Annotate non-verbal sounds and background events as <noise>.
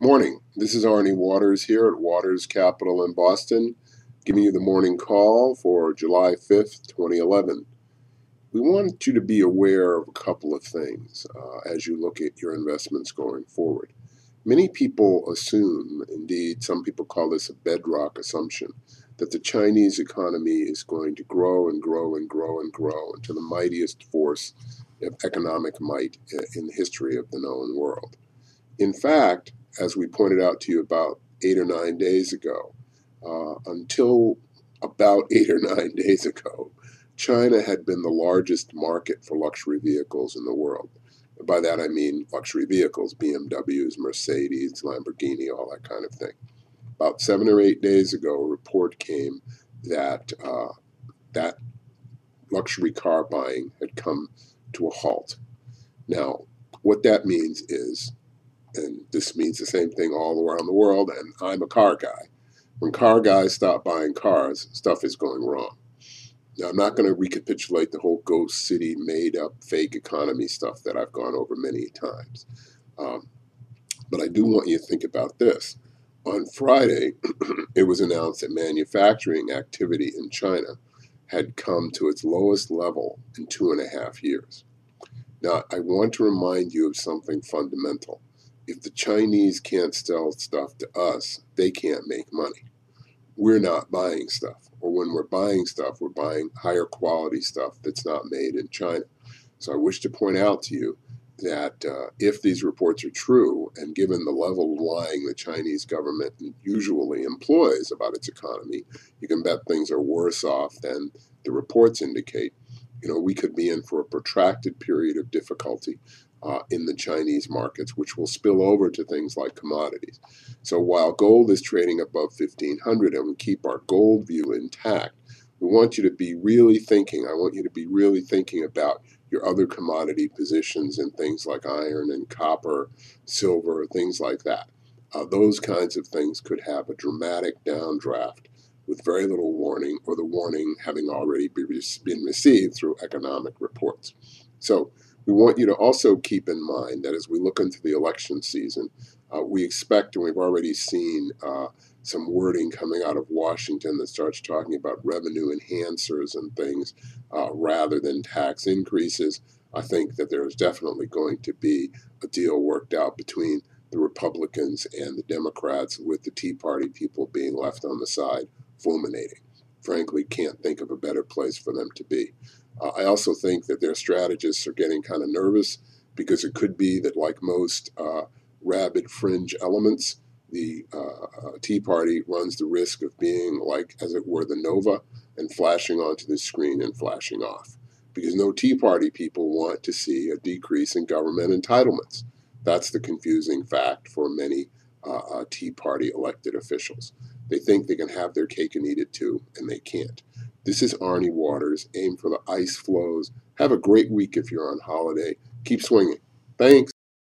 Morning. This is Arnie Waters here at Waters Capital in Boston, giving you the morning call for July 5th, 2011. We want you to be aware of a couple of things uh, as you look at your investments going forward. Many people assume, indeed, some people call this a bedrock assumption, that the Chinese economy is going to grow and grow and grow and grow into the mightiest force of economic might in the history of the known world. In fact, as we pointed out to you about eight or nine days ago, uh, until about eight or nine <laughs> days ago, China had been the largest market for luxury vehicles in the world. By that I mean luxury vehicles, BMWs, Mercedes, Lamborghini, all that kind of thing. About seven or eight days ago, a report came that uh, that luxury car buying had come to a halt. Now, what that means is and this means the same thing all around the world, and I'm a car guy. When car guys stop buying cars, stuff is going wrong. Now, I'm not going to recapitulate the whole ghost city, made up, fake economy stuff that I've gone over many times. Um, but I do want you to think about this. On Friday, <clears throat> it was announced that manufacturing activity in China had come to its lowest level in two and a half years. Now, I want to remind you of something fundamental if the Chinese can't sell stuff to us, they can't make money. We're not buying stuff. Or when we're buying stuff, we're buying higher quality stuff that's not made in China. So I wish to point out to you that uh, if these reports are true, and given the level of lying the Chinese government usually employs about its economy, you can bet things are worse off than the reports indicate. You know, we could be in for a protracted period of difficulty uh, in the Chinese markets, which will spill over to things like commodities. So while gold is trading above 1500 and we keep our gold view intact, we want you to be really thinking, I want you to be really thinking about your other commodity positions in things like iron and copper, silver, things like that. Uh, those kinds of things could have a dramatic downdraft with very little warning, or the warning having already been received through economic reports. So we want you to also keep in mind that as we look into the election season, uh, we expect, and we've already seen uh, some wording coming out of Washington that starts talking about revenue enhancers and things uh, rather than tax increases. I think that there's definitely going to be a deal worked out between the Republicans and the Democrats, with the Tea Party people being left on the side fulminating. Frankly, can't think of a better place for them to be. Uh, I also think that their strategists are getting kind of nervous because it could be that, like most uh, rabid fringe elements, the uh, uh, Tea Party runs the risk of being like, as it were, the Nova and flashing onto the screen and flashing off. Because no Tea Party people want to see a decrease in government entitlements. That's the confusing fact for many uh, uh, Tea Party elected officials. They think they can have their cake and eat it too, and they can't. This is Arnie Waters. Aim for the ice floes. Have a great week if you're on holiday. Keep swinging. Thanks.